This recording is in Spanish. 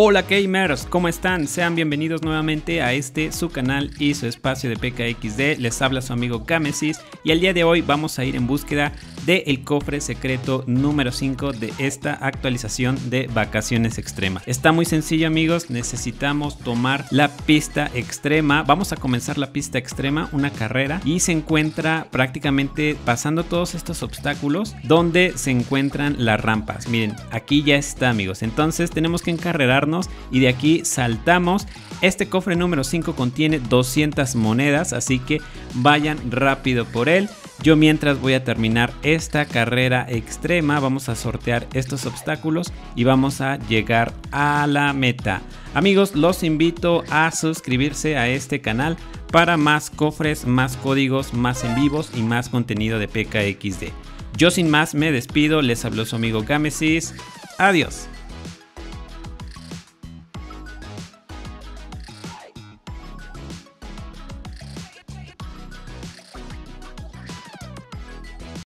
Hola gamers, ¿cómo están? Sean bienvenidos nuevamente a este su canal y su espacio de PKXD. Les habla su amigo Kamesis y el día de hoy vamos a ir en búsqueda del el cofre secreto número 5 de esta actualización de vacaciones extremas. Está muy sencillo amigos, necesitamos tomar la pista extrema. Vamos a comenzar la pista extrema, una carrera y se encuentra prácticamente pasando todos estos obstáculos donde se encuentran las rampas. Miren, aquí ya está amigos. Entonces tenemos que encarrerar y de aquí saltamos. Este cofre número 5 contiene 200 monedas, así que vayan rápido por él. Yo mientras voy a terminar esta carrera extrema, vamos a sortear estos obstáculos y vamos a llegar a la meta. Amigos, los invito a suscribirse a este canal para más cofres, más códigos, más en vivos y más contenido de PKXD. Yo sin más me despido, les habló su amigo Gamesis. Adiós.